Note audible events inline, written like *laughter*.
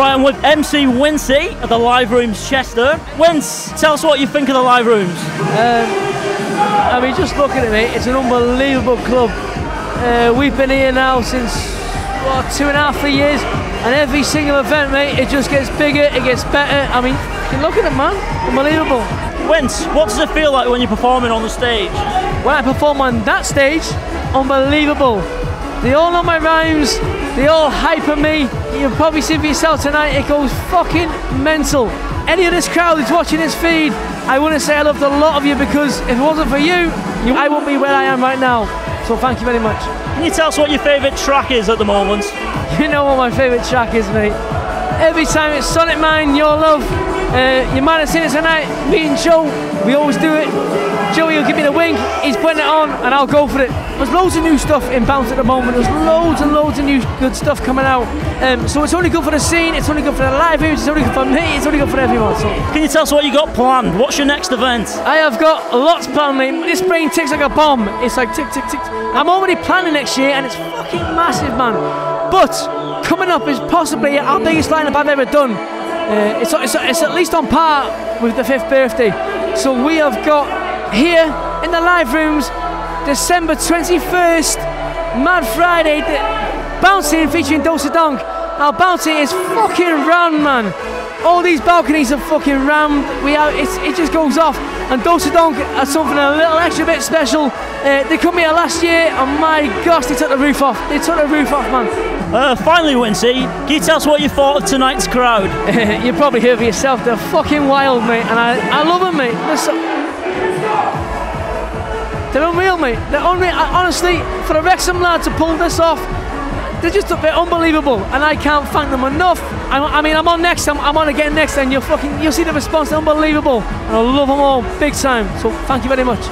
I'm with MC Wincy at the Live Rooms Chester. Wince, tell us what you think of the Live Rooms. I mean, just looking at it, it's an unbelievable club. Uh, we've been here now since what, two and a half, three years, and every single event, mate, it just gets bigger, it gets better. I mean, you look at it, man, unbelievable. Wince, what does it feel like when you're performing on the stage? When I perform on that stage, unbelievable. They all know my rhymes, they all hyper me. You'll probably see for yourself tonight, it goes fucking mental. Any of this crowd who's watching this feed, I want to say I loved a lot of you because if it wasn't for you, I wouldn't be where I am right now. So thank you very much. Can you tell us what your favourite track is at the moment? *laughs* You know what my favourite track is, mate. Every time it's Sonic Mine, Your Love. Uh, you might have seen it tonight. Me and Joe, we always do it. The wink, he's putting it on, and I'll go for it. There's loads of new stuff in Bounce at the moment. There's loads and loads of new good stuff coming out. Um, so it's only good for the scene, it's only good for the live views, it's only good for me, it's only good for everyone. So Can you tell us what you got planned? What's your next event? I have got lots planned, mate. This brain ticks like a bomb. It's like tick, tick, tick. I'm already planning next year, and it's fucking massive, man. But coming up is possibly our biggest lineup I've ever done. Uh, it's, it's, it's at least on par with the fifth birthday. So we have got here in the live rooms, December 21st, Mad Friday, the- bouncing featuring Dosa Donk. Our bouncing is fucking round, man. All these balconies are fucking round. We are, it's, it just goes off. And Dosa Donk are something a little extra bit special. Uh, they come here last year, and my gosh, they took the roof off. They took the roof off, man. Uh, finally, Wincy, can you tell us what you thought of tonight's crowd? *laughs* you probably hear for yourself, they're fucking wild, mate, and I, I love them, mate. They're, unreal, mate. They're unreal. Honestly, for a Wrexham lad to pull this off, they're just they're unbelievable, and I can't thank them enough. I'm, I mean, I'm on next, I'm, I'm on again next, and you'll fucking you'll see the response, unbelievable, and I love them all big time. So thank you very much.